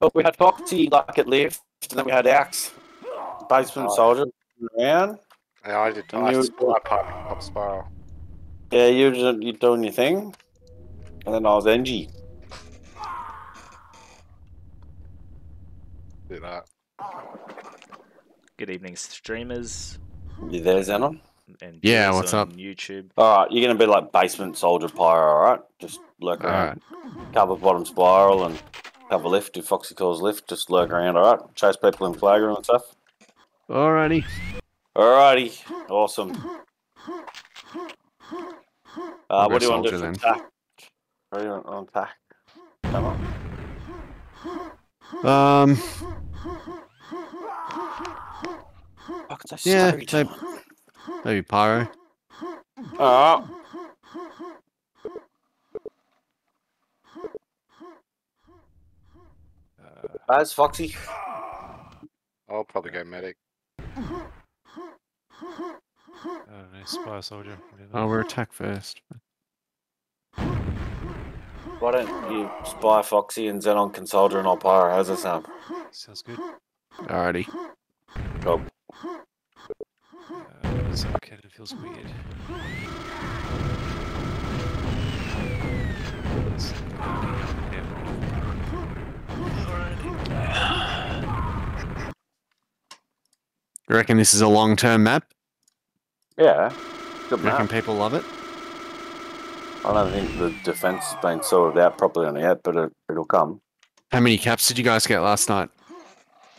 But we had Foxy like it left, and then we had Axe, basement Oh. soldier around. Yeah, I did. And I, you- I pop, pop spiral. Yeah, you were you doing your thing, and then I was NG. Do that. Good evening, streamers You there, Xenon? and Yeah, what's on up? YouTube. All right, you're gonna be like basement soldier pyro, all right? Just look around, right. cover bottom spiral, and cover lift. If Foxy calls lift. just lurk around, all right? Chase people in flag room and stuff. Alrighty. Alrighty, awesome. Uh, what do you want to do? for Attack? What do you want on attack? Come on. Um. Fuck, Yeah. Maybe, maybe pyro. Alright. Baz, Foxy. I'll probably go medic. I don't know, spy soldier. whatever. Oh, we're attack first. Why don't you spy Foxy and Xenon can soldier and I'll pyro? How's that sound? Sounds good. Alrighty. Cool. Uh, so cannon feels weird. It's- yeah. You reckon this is a long-term map? Yeah. Good You reckon people love it? I don't think the defense has been sorted out properly on it yet, but it, it'll come. How many caps did you guys get last night?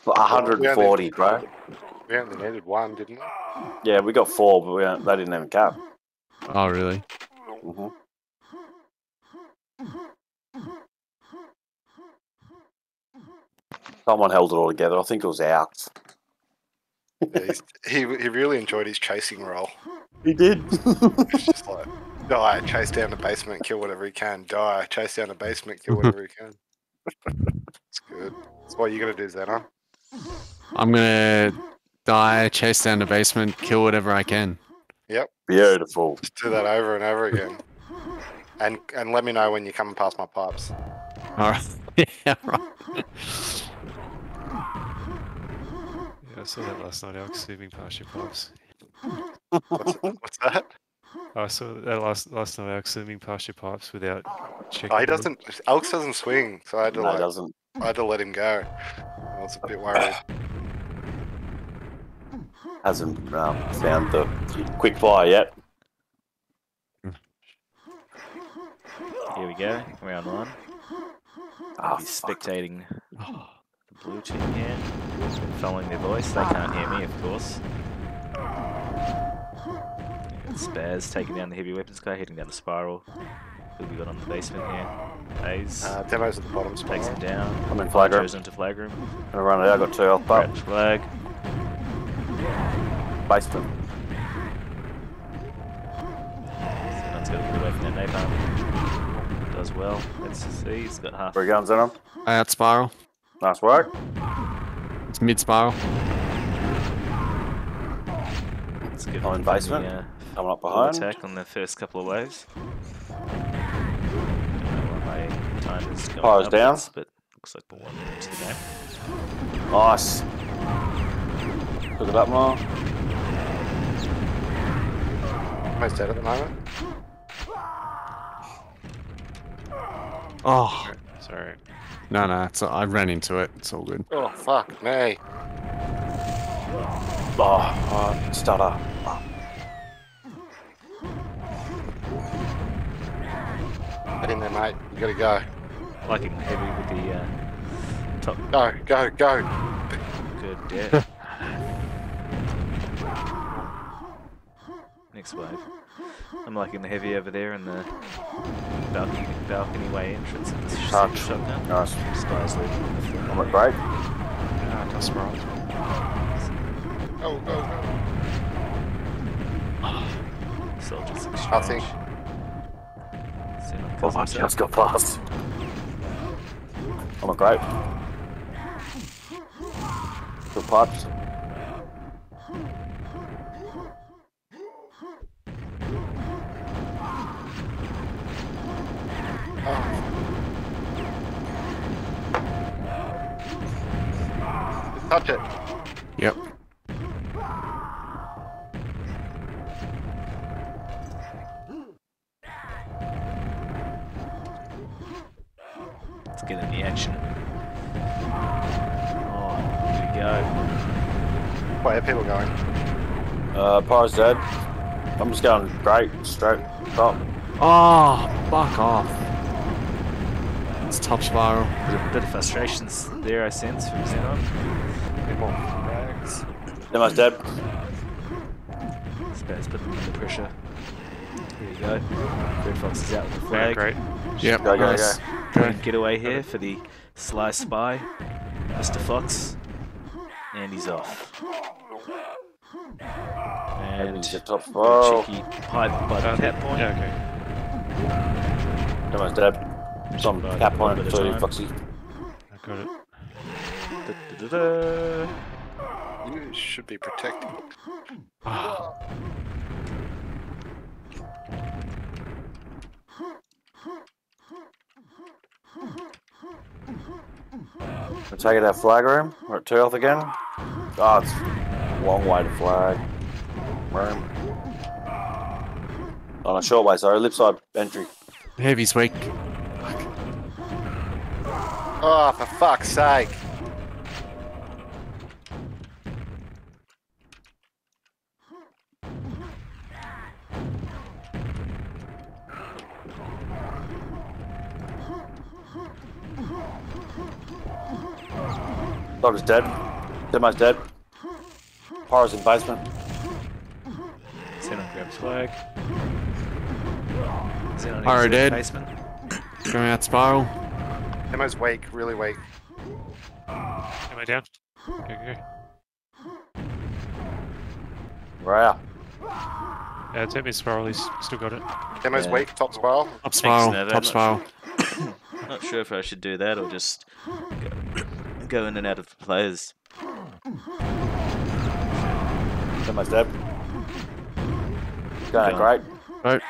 140, bro. We only needed one, didn't we? Yeah, we got four, but we they didn't even cap. Oh, really? hmm Someone held it all together. I think it was out. Yeah, he he really enjoyed his chasing role. He did. It's just like die, chase down the basement, kill whatever he can. Die, chase down the basement, kill whatever he can. That's good. That's what you're gonna do, Zena. I'm gonna die, chase down the basement, kill whatever I can. Yep. Beautiful. Just do that over and over again. And and let me know when you're coming past my pipes. Alright. yeah, right. Yeah, I saw that last night, Alex, zooming past your pipes. What's, what's that? Oh, I saw that last last night, Alex, zooming past your pipes without checking. Oh, he doesn't. Alex doesn't swing, so I had to No, like, doesn't. I had to let him go. I was a bit worried. Hasn't um, found the quick fire yet. Here we go, round one. Ah, Be spectating the blue team here. Following their voice, they can't hear me, of course. Spaz taking down the heavy weapons guy, heading down the spiral. Who we got on the basement here? Hayes Uh, demos at the bottom takes him down. I'm in flag room. Goes into flag room. Gonna run it out. Got two health bar. Flag. Basement. Someone's got to get away from that napalm. Does well. Let's see. He's got half. Three guns in him. I Out spiral. Nice work. It's mid spiral. It's good. Oh, in from the, basement? uh, Coming up behind. attack on the first couple of waves. Don't know why my time is going Fire's down. upwards, but looks like we're one into the game. Nice. Look it up more. Almost dead at the moment. Oh. Sorry. No, no, it's, I ran into it. It's all good. Oh fuck me! Oh, oh stutter. Get in there, mate. You gotta go. Liking the heavy with the uh, top Go, go, go. good death. Next wave. I'm liking the heavy over there in the balcony, balcony way entrance of the sh- Touch. shotgun. Nice. Spies leading on the front. I'm at break. Ah, toss spiral. Go, go, go. Soldiers exchange. Nothing. Oh, kills I himself. just got past. I'm a grape. Good pipes. Touch it. Yep. Let's get in the action. Oh, here we go. Where are people going? Uh, Pyro's dead. I'm just going great, straight top. Oh, fuck off. It's top spiral. Bit of, bit of frustrations there, I sense, from Xenon. Need more frags. Demo's dead. Spaz put them under pressure. Here we go. Red Fox is out with the Yeah, flag. great. Yep. Go, go, nice. go. Clean getaway here for the Sly Spy, Mr. Fox. And he's off. And And he's at top a spiral. cheeky hide by the cap point. Yeah, okay. Demo's dead. Some Right, cap a point little for you. Foxy. I got it. Da-da-da-da. You should be protected. Ah, We're taking our flag room. We're at two health again. Oh, it's a long way to flag. Room. On a short way, sorry. Lip side entry. heavy's weak. Oh, for fuck's sake. Dog is dead. Demo's dead. Pyro's in basement. Xenon grabs flag. Xenon Pyro is in the dead. Basement. Going out spiral. Demo's weak, really weak. Am I down? Go, go, go. Wow. Yeah, take me spiral. He's still got it. Demo's Yeah. weak, top spiral. Top spiral. Nevo. Top spiral. Not sure if I should do that or just go, go in and out of the players. Demo's dead. Going great. Right.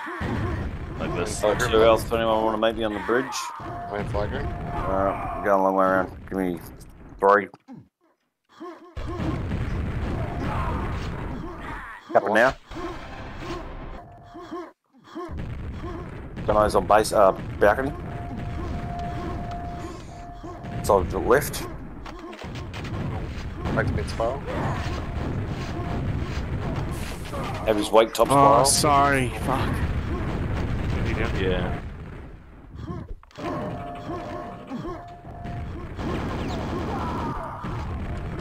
Like this. Got two health. If anyone want to meet me on the bridge. Main flag room. Alright, I'm going a long way around. Give me three. Couple now. Demo's on base, uh, balcony. So to the left. Back to mid spiral. Have his weight top Oh, sorry. Fuck. Is he down? Yeah.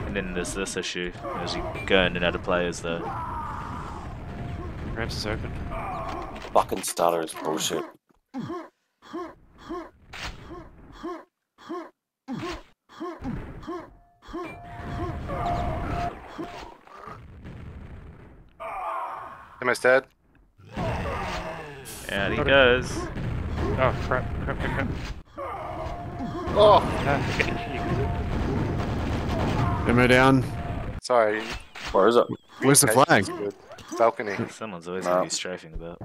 And then there's this issue as you go in and out of players though. Ramps is open. Fucking stutter is bullshit. Demo's dead. Out he does. Oh, crap. Crap, crap, crap. Oh, ah, Demo down. sorry. Where is it? Where's the flag? Balcony. Someone's always No. gonna be strafing about.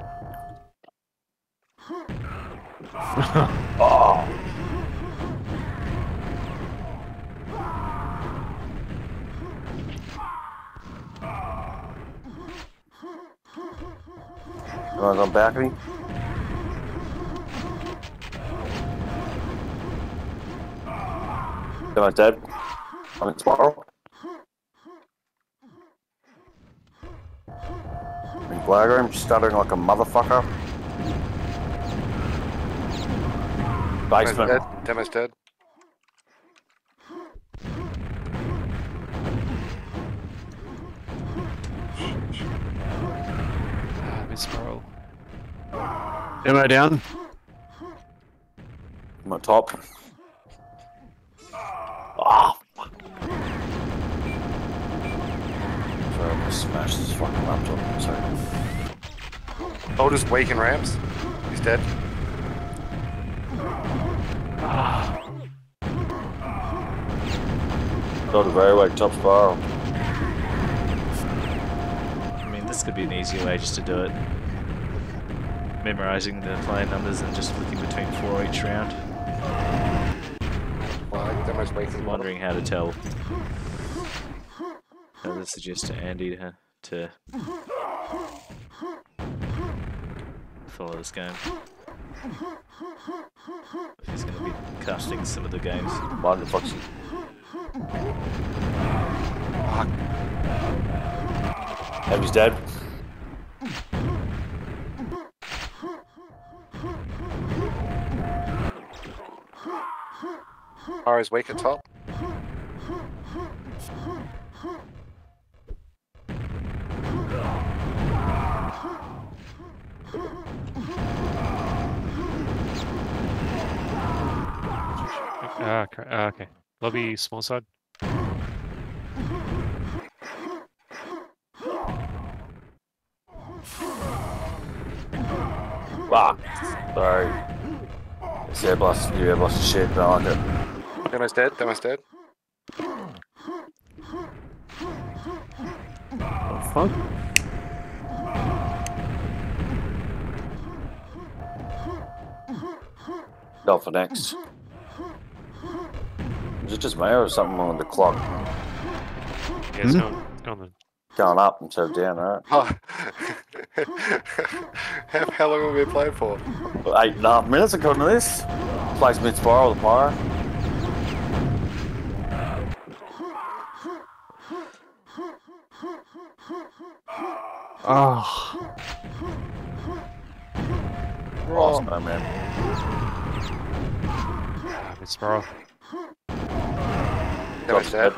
Oh! Everyone's on balcony. Am I dead? I'm in spiral. In flag room, stuttering like a motherfucker. Demo's Basement. dead. Demo's dead. Ah, mid spiral. Demo down. I'm at top. Ah, fuck. Sorry, I'm gonna smash this fucking laptop. Sorry. Oldest weak in ramps. He's dead. Got a very weak top spiral. I mean, this could be an easier way just to do it. Memorizing the player numbers and just flicking between four each round. Flag. Demo's weak in bottom. Wondering how to tell. I would suggest to Andy to, to follow this game. He's going to be casting some of the games. Mind the Foxy. Heavy's dead. Pyro's weak at top. Ah, cra- ah, okay. Lobby small side. Fuck. Sorry. It's air blast. You air blast shit. I like it. Demo's dead. Demo's dead. Fuck. Go for next. Is it just me or something on the clock Yeah, it's Hmm? going, going going up instead of down, right? Oh. how, how long have we been playing for? Eight and a half minutes according to this. Plays mid spiral, the pyro. Oh. Awesome, oh, man. ah, mid spiral. Demo's dead.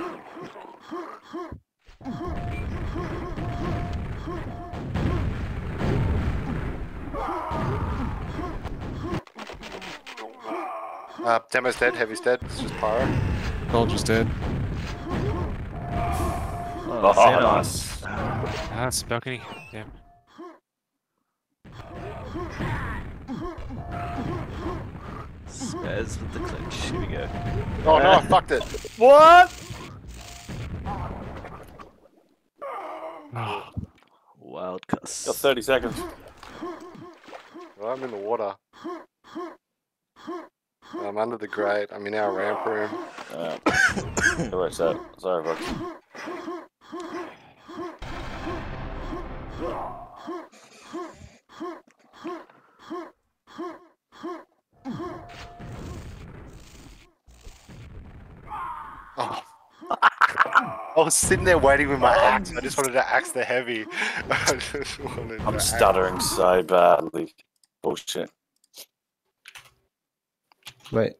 Uh, Demo's dead. Heavy's dead. It's just Pyro. Soldier's dead. Oh, Oh, Xenon. nice. Ah, it's balcony. Damn. Spaz with the clinch. Here we go. Oh no, I fucked it. What? Oh, Wild cuss. Got 30 seconds. Well, I'm in the water. I'm under the grate. I'm in our ramp room. Uh, where's that? Sorry, folks. Oh. I was sitting there waiting with my axe. I just wanted to axe the heavy. I just wanted to I'm axe- stuttering so badly. Bullshit. Wait.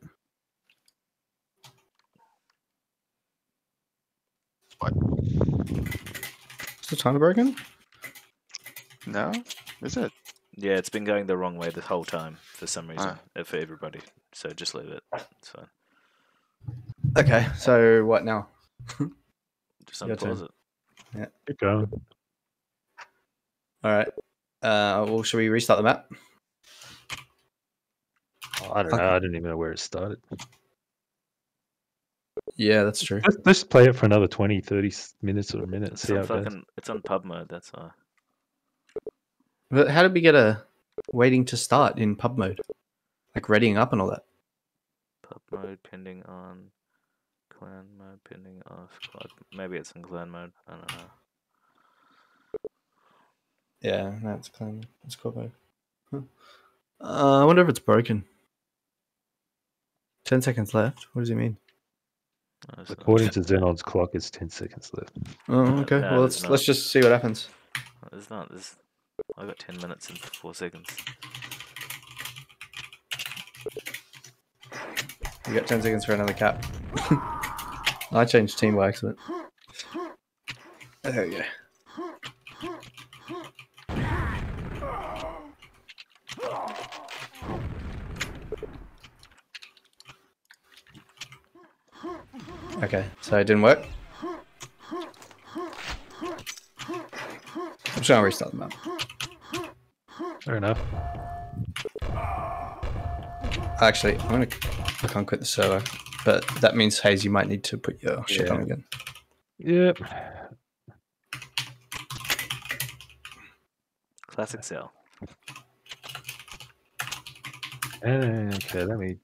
What? Is the timer broken? No? Is it? Yeah, it's been going the wrong way the whole time for some reason Ah. uh, for everybody. So just leave it. It's fine. Okay, so what now? Just Your turn. unpause it. keep going. All right. Uh, well, should we restart the map? Oh, I don't Okay. know. I didn't even know where it started. Yeah, that's true. Let's, let's play it for another 20, 30 s- minutes or a minute. It's See how on it goes. fucking. It's on pub mode. That's why. But how did we get a waiting to start in pub mode? Like readying up and all that. Pub mode pending on. Clan mode pending off. Clan- Maybe it's in clan mode. I don't know. Yeah, that's clan. It's cool mode. Huh. Uh, I wonder if it's broken. Ten seconds left. What does he mean? No. According to Xenon's clock, it's 10 seconds left. Oh, okay. No, well, let's not. let's just see what happens. There's not. There's. I got ten minutes and four seconds. You got ten seconds for another cap. I changed team by accident. There we go. Okay, so it didn't work. I'm just gonna restart the map. Fair enough. Actually, I'm gonna click on quit the server, but that means Hayes, you might need to put your shit Yeah. on again. Yep. Classic cell. Okay, let me.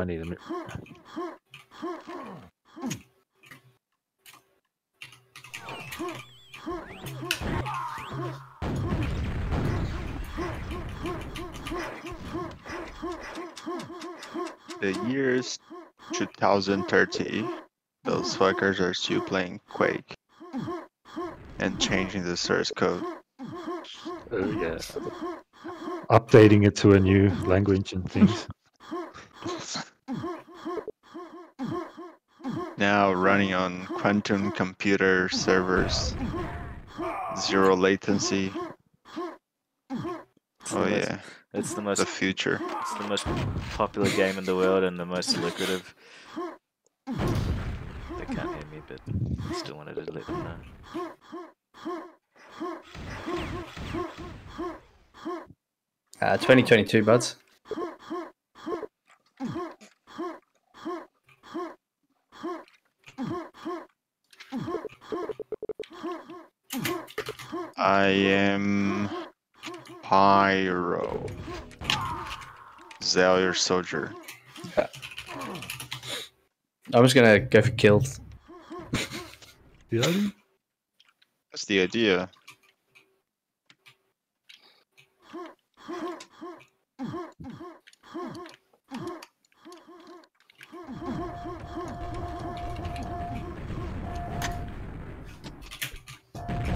I need a minute. The years 2030, those fuckers are still playing Quake and changing the source code. Oh yeah. Updating it to a new language and things. Now running on quantum computer servers, zero latency. It's Oh most- yeah, It's the most the future. it's the most popular game in the world and the most lucrative. They can't hear me, but I still wanted to let them know. Uh, 2022, buds. I am Pyro. Zalier Soldier. I'm just gonna go for kills. The? That's the idea.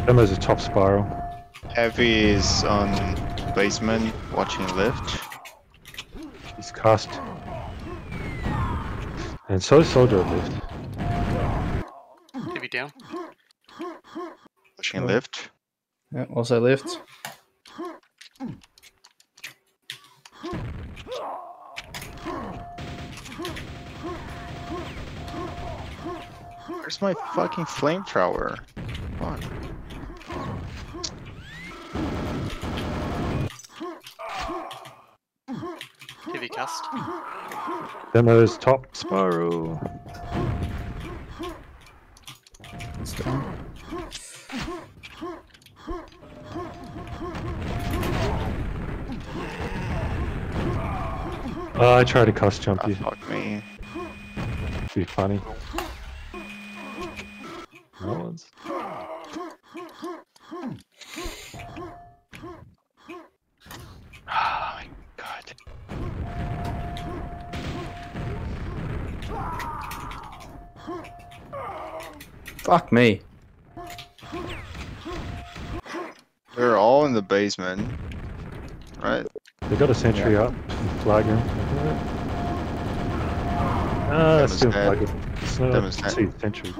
Demo's a top spiral. Heavy is on basement watching lift. He's cast. And so is Soldier at lift. Heavy down. Watching Oh. lift. Yeah, also lift. Where's my fucking flamethrower? Fuck. Cast. Demo's top spiral. Oh, I tried to cost jump Ah, you. fuck me. Be funny. Fuck me. They're all in the basement. Right? They got a sentry up. Flag him. Ah, Demo's still dead. flag him. It's not Demo's a dead. sentry.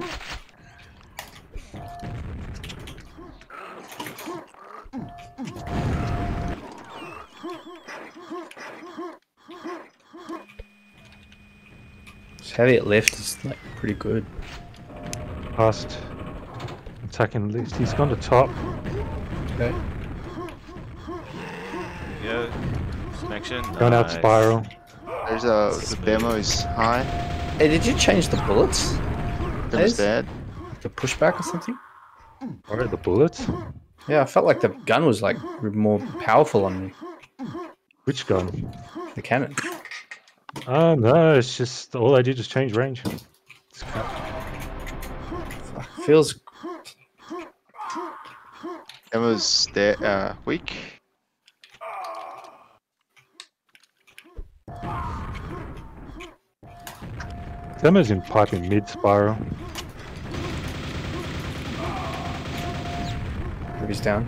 Just heavy at left is like pretty good. Past. Attacking list. He's gone to top. Okay. Go. Connection. Going out Nice. spiral. There's a the demo is high. Hey, did you change the bullets? Demo's Is- dead. The pushback or something? Alright, the bullets. Yeah, I felt like the gun was like more powerful on me. Which gun? The cannon. Oh no, it's just all I did was change range. It's crap. Fuck, feels Demo's dead. Uh, weak. Demo's in piping mid spiral. he's down.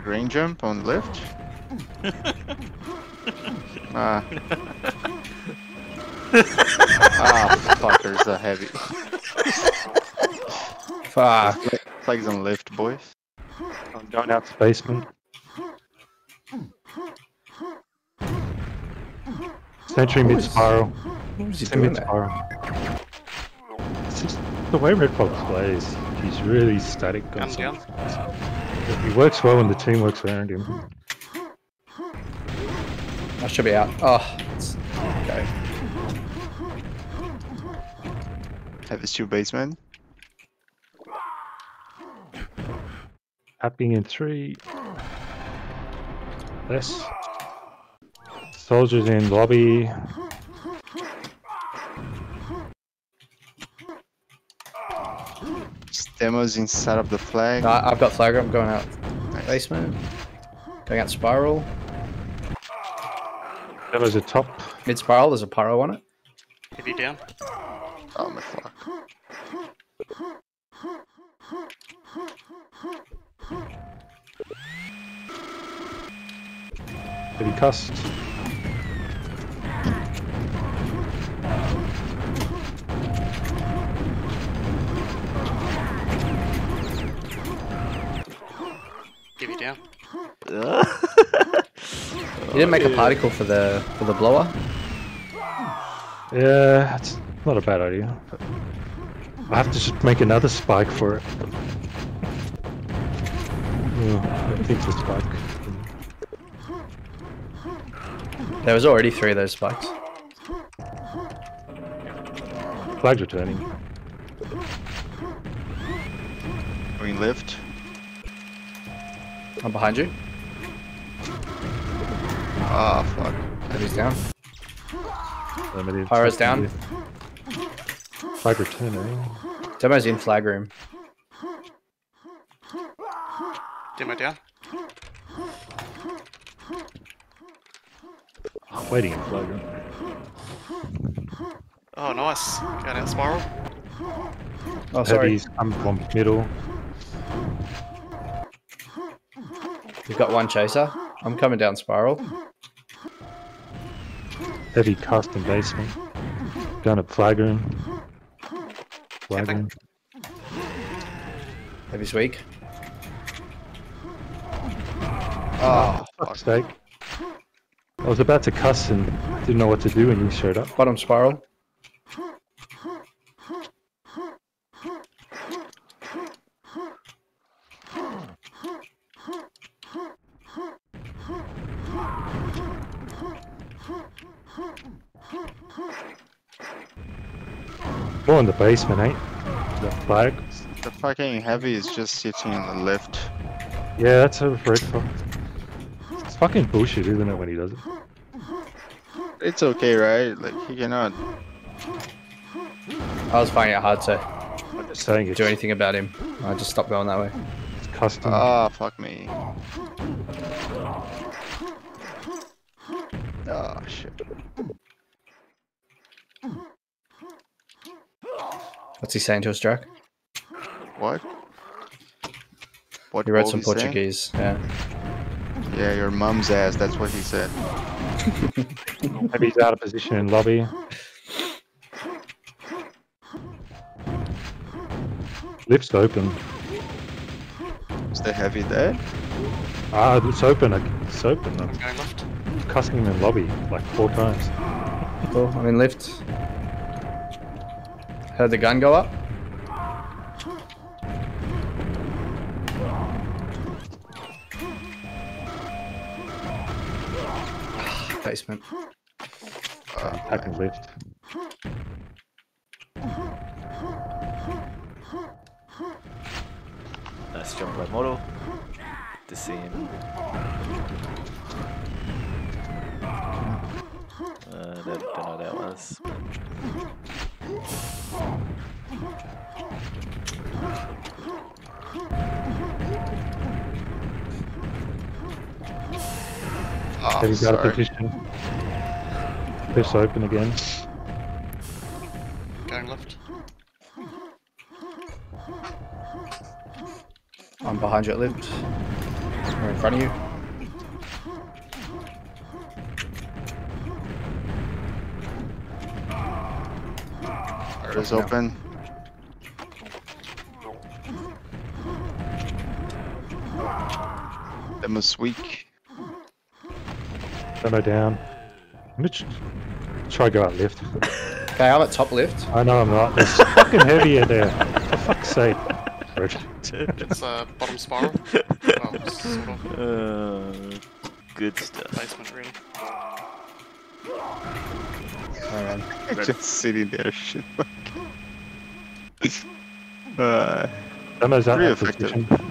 A green jump on lift. Ah. ah, fuck, there's a heavy. Fuck. Flags on lift, boys. I'm going out to basement. Sentry mid spiral. What was he Sentry doing mid spiral. It's just the way Red Fox plays. He's really static. on Gun some- down. He works well when the team works around him. I should be out. Oh, it's- okay. Heavy's two basement. Tapping in three. Less. Soldiers in lobby. Demos inside of the flag. Uh, I've got flagger. I'm going out Nice. basement. Going out spiral. Demo's a top. Mid spiral. There's a pyro on it. Heavy down. Oh my fuck. Heavy cust. Down. You didn't make a particle for the for the blower. Yeah, it's not a bad idea. but I have to just make another spike for it. Oh, I think the spike. There was already three of those spikes. Flag's returning. Going lift. I'm behind you. Ah fuck. Heavy's down. Limited. Pyro's down. Flag returning. Demo's in flag room. Demo down. I'm Waiting in flag room. Oh, nice. Going out spiral. Oh, sorry. Heavies come from middle. We've got one chaser. I'm coming down spiral. Heavy custom basement. At flag room. Flag room. Heavy's weak. Oh ah, ah, fuck. Fuck's sake. I was about to cuss and didn't know what to do when you showed up. Bottom spiral. More in the basement, eh? The flag. The fucking heavy is just sitting in the lift. Yeah, that's a red fuck. It's fucking bullshit, isn't it, when he does it? It's okay, right? Like he cannot. I was finding it hard to I'm just saying it's, do anything about him. I just stopped going that way. it's custom. Ah fuck me. Oh shit. What's he saying to us, Jack? What? What He wrote will some he say? Portuguese. Yeah. Yeah, your mum's ass. That's what he said. Maybe he's out of position in lobby. Lift's open. Is the heavy there? Ah, it's open. It's open. I'm Going left. cussing him in lobby like four times. Cool. I'm in lift. Heard the gun go up. Basement. Uh, Tapping lift. Nice jump by model. To see him. Ah, oh, Heavy's out of sorry. position. Lift's open again. Going left. I'm behind you at lift. We're in front of you. Is open. Them is weak. Demo down. Let me tr- try to go out left. Okay, I'm at top left. I know I'm not. There's fucking heavy in there. For fuck's sake. Rich. It's uh, bottom spiral. well, sort of Uh, good stuff. basement, really. Hang on. Just sitting there, shit. Uh, Demo's out Pretty of effective. position.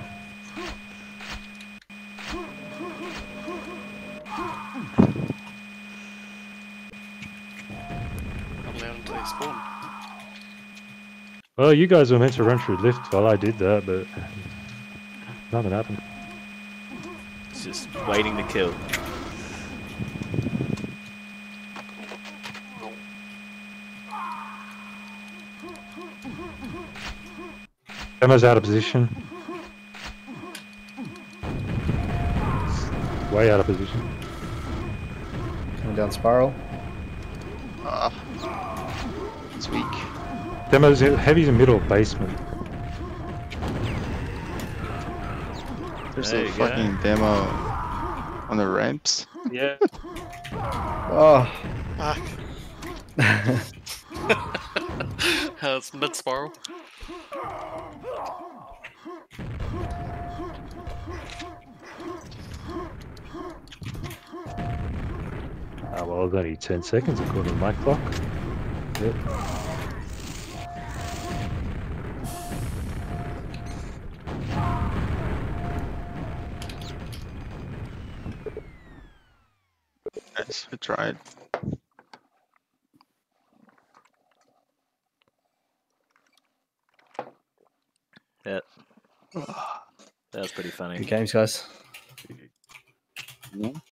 Well, you guys were meant to run through lift while I did that, but nothing happened. It's just waiting to kill. Demo's out of position. Way out of position. Coming down spiral. ah. it's weak. Demo's in, heavy's in middle basement. There's There a you go. fucking demo on the ramps. Yeah. Oh. Fuck. It's mid spiral. Ah, well, it's only 10 seconds according to my clock. Yep. Tried. That that was pretty funny. Good games, guys.